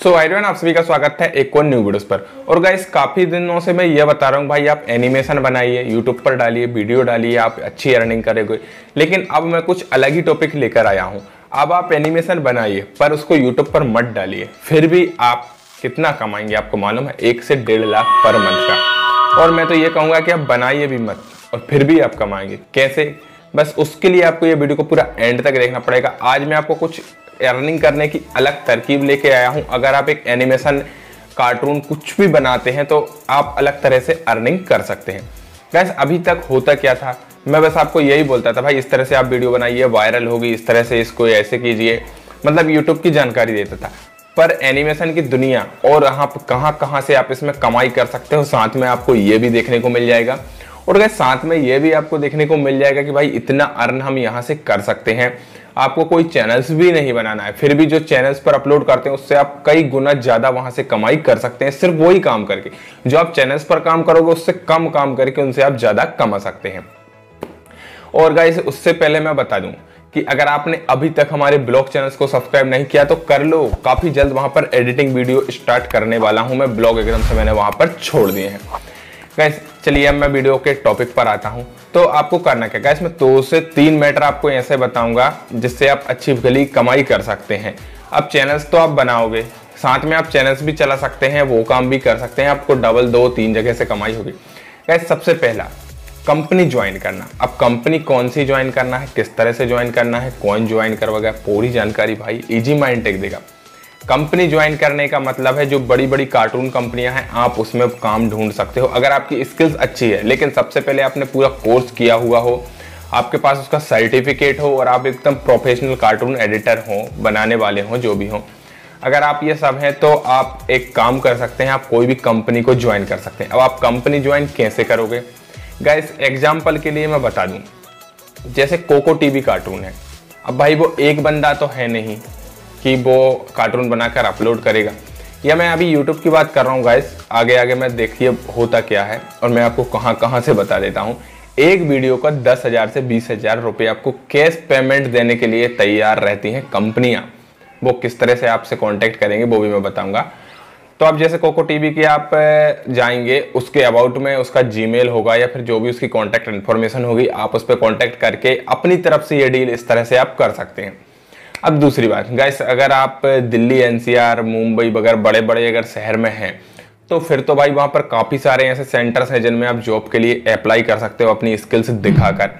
सो so, आप सभी का स्वागत है एक और न्यू वीडियोस पर। और गाइस काफ़ी दिनों से मैं ये बता रहा हूँ भाई आप एनिमेशन बनाइए यूट्यूब पर डालिए वीडियो डालिए आप अच्छी अर्निंग करेंगे। लेकिन अब मैं कुछ अलग ही टॉपिक लेकर आया हूँ। अब आप एनिमेशन बनाइए पर उसको यूट्यूब पर मत डालिए। फिर भी आप कितना कमाएँगे आपको मालूम है? एक से डेढ़ लाख पर मंथ का। और मैं तो ये कहूँगा कि आप बनाइए भी मत और फिर भी आप कमाएँगे। कैसे? बस उसके लिए आपको ये वीडियो को पूरा एंड तक देखना पड़ेगा। आज मैं आपको कुछ अर्निंग करने की अलग तरकीब लेके आया हूँ। अगर आप एक एनिमेशन कार्टून कुछ भी बनाते हैं तो आप अलग तरह से अर्निंग कर सकते हैं। गैस अभी तक होता क्या था? मैं बस आपको यही बोलता था, भाई, इस तरह से आप वीडियो बनाइए वायरल होगी, इस तरह से इसको ऐसे कीजिए। मतलब यूट्यूब की जानकारी देता था। पर एनिमेशन की दुनिया और आप कहाँ कहाँ से आप इसमें कमाई कर सकते हो, साथ में आपको ये भी देखने को मिल जाएगा। और गैस साथ में ये भी आपको देखने को मिल जाएगा कि भाई, इतना अर्न हम यहाँ से कर सकते हैं। आपको कोई चैनल्स भी नहीं बनाना है। फिर भी जो चैनल्स पर अपलोड करते हैं, उससे आप कई गुना ज़्यादा वहाँ से कमाई कर सकते हैं, सिर्फ़ वही काम करके। जो आप चैनल्स पर काम करोगे, उससे कम काम करके उनसे आप ज़्यादा कमा सकते हैं। और गाइस उससे पहले मैं बता दूँ कि अगर आपने अभी तक हमारे ब्लॉग चैनल्स को सब्सक्राइब नहीं किया तो कर लो। काफ़ी जल्द वहाँ पर एडिटिंग वीडियो स्टार्ट करने वाला हूँ मैं। ब्लॉग एकदम से मैंने वहाँ पर छोड़ दिए हैं। गैस चलिए अब मैं वीडियो के टॉपिक पर आता हूँ। तो आपको करना क्या? गैस मैं दो से तीन मैटर आपको ऐसे बताऊँगा, जिससे आप अच्छी गली कमाई कर सकते हैं। अब चैनल्स तो आप बनाओगे, साथ में आप चैनल्स भी चला सकते हैं, वो काम भी कर सकते हैं, आपको डबल दो, तीन जगह से कमाई होगी। गैस सबसे पहला कंपनी ज्वाइन करना। अब कंपनी कौन सी ज्वाइन करना है, किस तरह से ज्वाइन करना है, कौन ज्वाइन करवाएगा, पूरी जानकारी भाई इजी माइंड टेक देगा। कंपनी ज्वाइन करने का मतलब है जो बड़ी बड़ी कार्टून कंपनियाँ हैं, आप उसमें काम ढूंढ सकते हो। अगर आपकी स्किल्स अच्छी है, लेकिन सबसे पहले आपने पूरा कोर्स किया हुआ हो, आपके पास उसका सर्टिफिकेट हो और आप एकदम प्रोफेशनल कार्टून एडिटर हो, बनाने वाले हों, जो भी हों, अगर आप ये सब हैं तो आप एक काम कर सकते हैं, आप कोई भी कंपनी को ज्वाइन कर सकते हैं। अब आप कंपनी ज्वाइन कैसे करोगे? गैस एग्ज़ाम्पल के लिए मैं बता दूँ। जैसे कोको टीवी कार्टून है। अब भाई, वो एक बंदा तो है नहीं। कि वो कार्टून बनाकर अपलोड करेगा। या मैं अभी यूट्यूब की बात कर रहा हूँ गाइस आगे आगे मैं देखिए होता क्या है और मैं आपको कहाँ कहाँ से बता देता हूँ। एक वीडियो का दस हज़ार से बीस हज़ार रुपये आपको कैश पेमेंट देने के लिए तैयार रहती हैं कंपनियाँ। वो किस तरह से आपसे कांटेक्ट करेंगे, वो भी मैं बताऊँगा। तो आप जैसे कोको टीवी की आप जाएँगे, उसके अबाउट में उसका जीमेल होगा या फिर जो भी उसकी कॉन्टैक्ट इन्फॉर्मेशन होगी, आप उस पर कॉन्टैक्ट करके अपनी तरफ़ से ये डील इस तरह से आप कर सकते हैं। अब दूसरी बात गैस अगर आप दिल्ली, एनसीआर, मुंबई वगैरह बड़े बड़े अगर शहर में हैं तो फिर तो भाई वहाँ पर काफ़ी सारे ऐसे सेंटर्स हैं जिनमें आप जॉब के लिए अप्लाई कर सकते हो अपनी स्किल्स दिखाकर।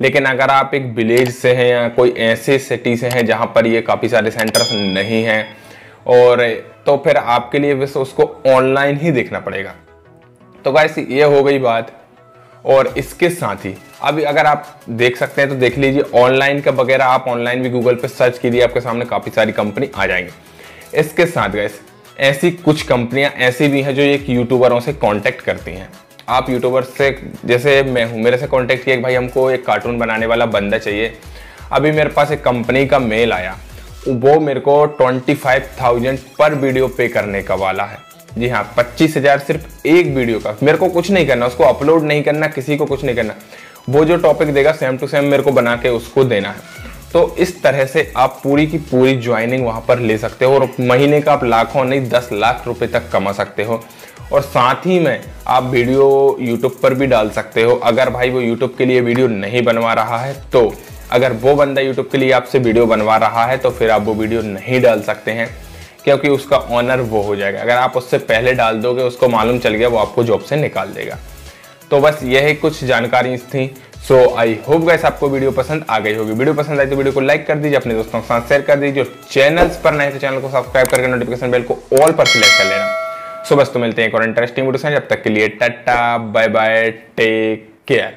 लेकिन अगर आप एक विलेज से हैं या कोई ऐसे सिटी से हैं जहाँ पर ये काफ़ी सारे सेंटर्स नहीं हैं, और तो फिर आपके लिए बस उसको ऑनलाइन ही देखना पड़ेगा। तो गाइस ये हो गई बात। और इसके साथ ही, अभी अगर आप देख सकते हैं तो देख लीजिए ऑनलाइन का वगैरह आप ऑनलाइन भी गूगल पे सर्च कीजिए, आपके सामने काफ़ी सारी कंपनी आ जाएँगे। इसके साथ गए ऐसी कुछ कंपनियाँ ऐसी भी हैं जो एक यूट्यूबरों से कांटेक्ट करती हैं। आप यूट्यूबर से, जैसे मैं हूँ, मेरे से कांटेक्ट किया भाई, हमको एक कार्टून बनाने वाला बंदा चाहिए। अभी मेरे पास एक कंपनी का मेल आया, वो मेरे को ट्वेंटी फाइव थाउज़ेंड पर वीडियो पे करने का वाला है। जी हाँ पच्चीस हज़ार सिर्फ़ एक वीडियो का। मेरे को कुछ नहीं करना, उसको अपलोड नहीं करना, किसी को कुछ नहीं करना। वो जो टॉपिक देगा सेम टू सेम मेरे को बना के उसको देना है। तो इस तरह से आप पूरी की पूरी ज्वाइनिंग वहाँ पर ले सकते हो और महीने का आप लाखों नहीं, दस लाख रुपए तक कमा सकते हो। और साथ ही में आप वीडियो यूट्यूब पर भी डाल सकते हो। अगर भाई वो यूट्यूब के लिए वीडियो नहीं बनवा रहा है तो अगर वो बंदा यूट्यूब के लिए आपसे वीडियो बनवा रहा है तो फिर आप वो वीडियो नहीं डाल सकते हैं। क्योंकि उसका ऑनर वो हो जाएगा। अगर आप उससे पहले डाल दोगे, उसको मालूम चल गया, वो आपको जॉब से निकाल देगा। तो बस यही कुछ जानकारी थी। सो आई होप गैस आपको वीडियो पसंद आ गई होगी। वीडियो पसंद आई तो वीडियो को लाइक कर दीजिए, अपने दोस्तों के साथ शेयर कर दीजिए चैनल्स पर नए तो चैनल को सब्सक्राइब करके नोटिफिकेशन बेल को ऑल पर सिलेक्ट कर लेना। सो बस तो मिलते हैं एक और इंटरेस्टिंग वीडियो से, जब तक के लिए tata bye bye take care